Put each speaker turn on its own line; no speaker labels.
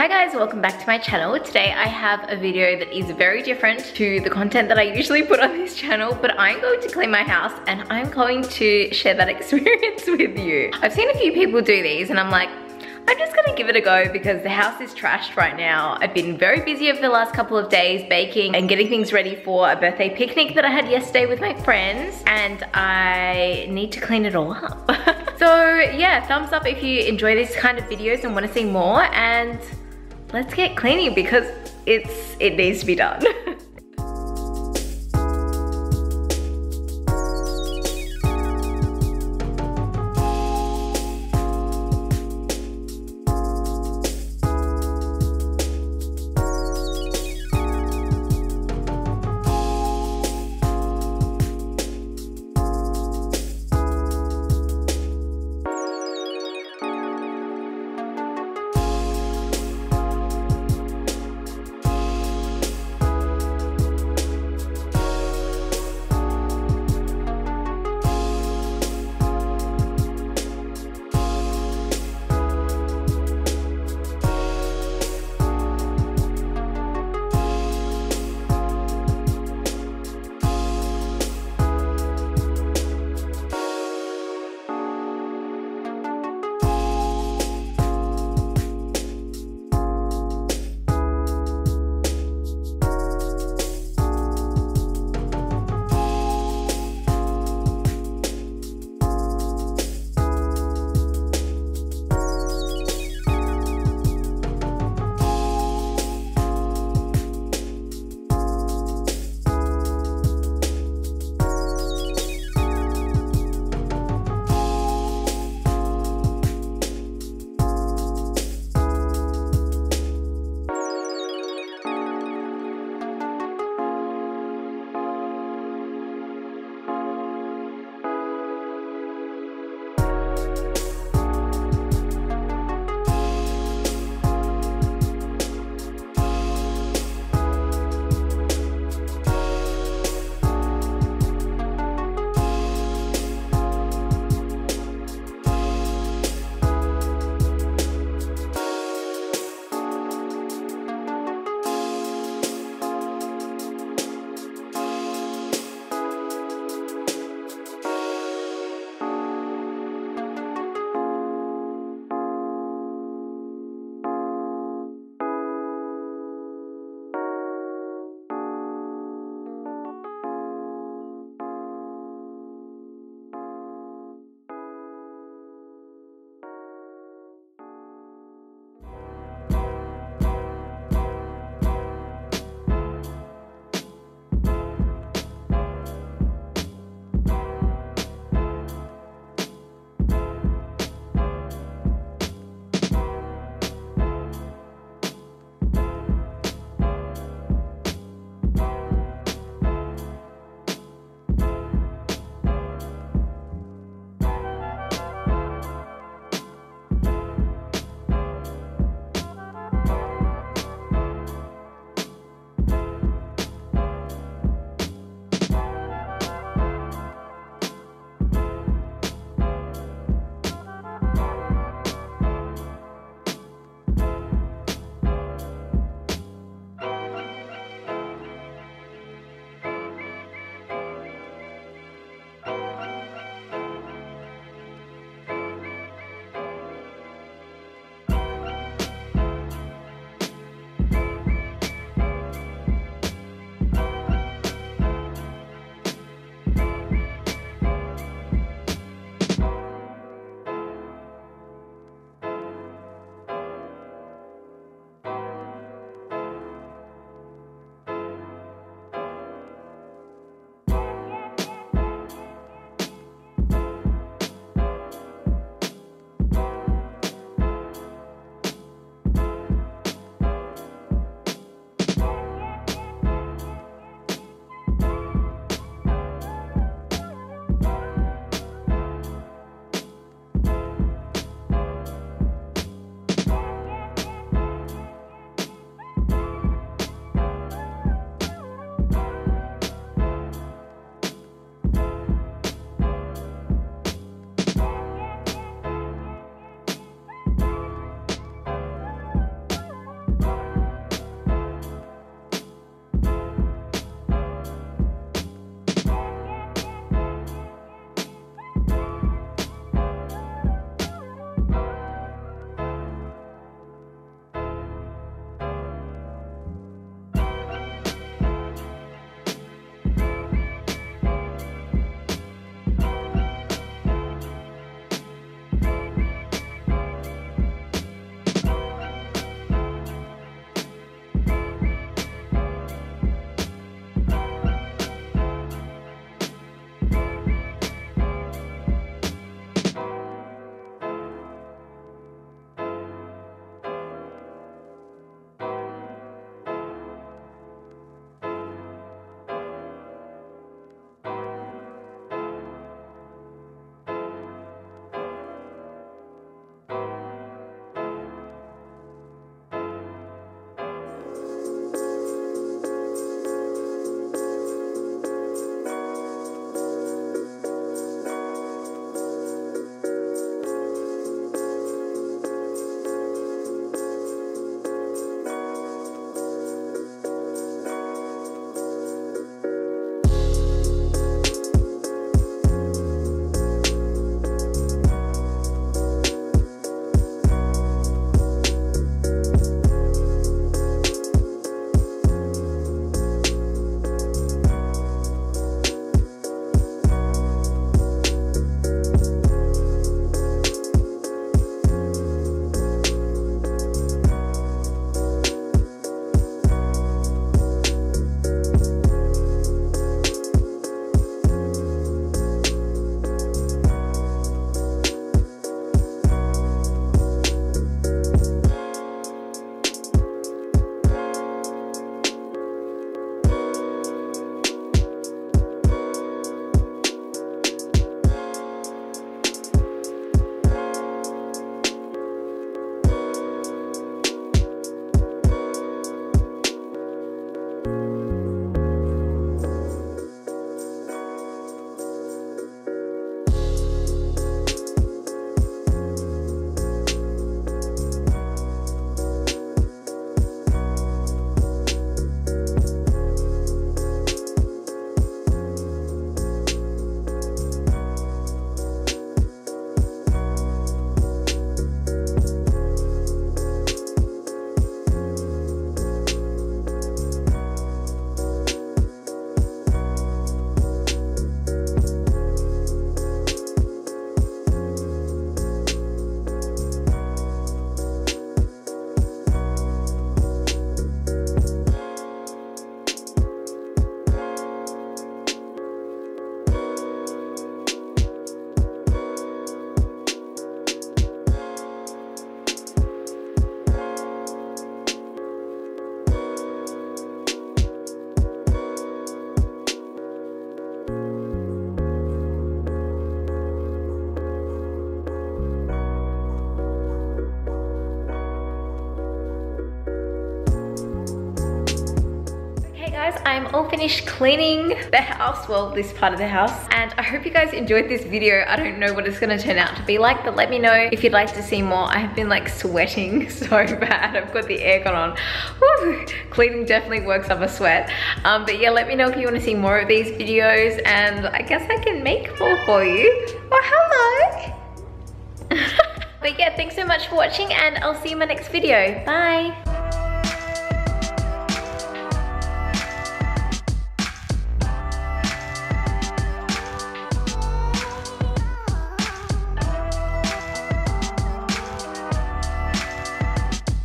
Hi guys, welcome back to my channel. Today I have a video that is very different to the content that I usually put on this channel, but I'm going to clean my house and I'm going to share that experience with you. I've seen a few people do these and I'm like, I'm just gonna give it a go because the house is trashed right now. I've been very busy over the last couple of days baking and getting things ready for a birthday picnic that I had yesterday with my friends and I need to clean it all up. so yeah, thumbs up if you enjoy these kind of videos and wanna see more and let's get cleaning because it's it needs to be done. I'm all finished cleaning the house, well, this part of the house. And I hope you guys enjoyed this video. I don't know what it's gonna turn out to be like, but let me know if you'd like to see more. I have been like sweating so bad. I've got the aircon on. Cleaning definitely works up a sweat. Um, but yeah, let me know if you wanna see more of these videos and I guess I can make more for you. Oh, hello. but yeah, thanks so much for watching and I'll see you in my next video. Bye.